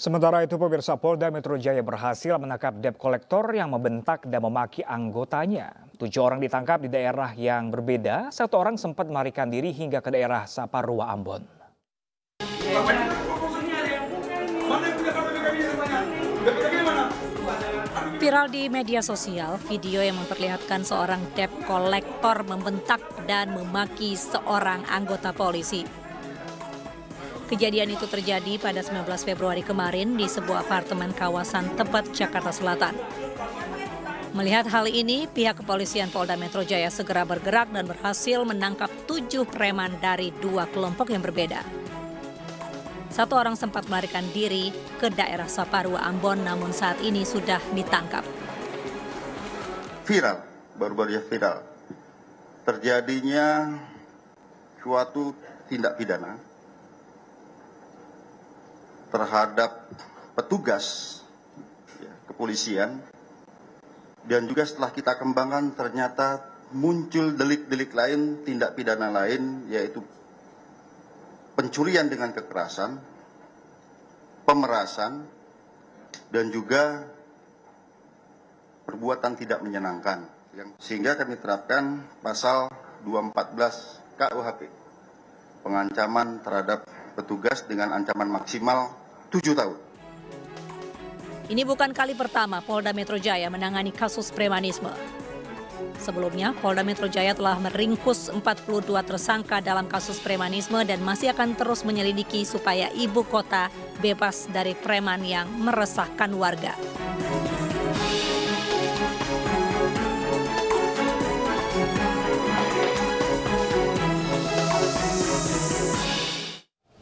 Sementara itu pemirsa Polda Metro Jaya berhasil menangkap debt kolektor yang membentak dan memaki anggotanya. Tujuh orang ditangkap di daerah yang berbeda, satu orang sempat melarikan diri hingga ke daerah Saparua Ambon. Viral di media sosial, video yang memperlihatkan seorang debt kolektor membentak dan memaki seorang anggota polisi. Kejadian itu terjadi pada 19 Februari kemarin di sebuah apartemen kawasan Tebet, Jakarta Selatan. Melihat hal ini, pihak kepolisian Polda Metro Jaya segera bergerak dan berhasil menangkap tujuh preman dari dua kelompok yang berbeda. Satu orang sempat melarikan diri ke daerah Saparua Ambon namun saat ini sudah ditangkap. Viral, baru-baru ya viral. Terjadinya suatu tindak pidana terhadap petugas ya, kepolisian dan juga setelah kita kembangkan ternyata muncul delik-delik lain, tindak pidana lain yaitu pencurian dengan kekerasan, pemerasan, dan juga perbuatan tidak menyenangkan. Sehingga kami terapkan pasal 214 KUHP, pengancaman terhadap petugas dengan ancaman maksimal tujuh tahun. Ini bukan kali pertama Polda Metro Jaya menangani kasus premanisme. Sebelumnya, Polda Metro Jaya telah meringkus 42 tersangka dalam kasus premanisme dan masih akan terus menyelidiki supaya ibu kota bebas dari preman yang meresahkan warga.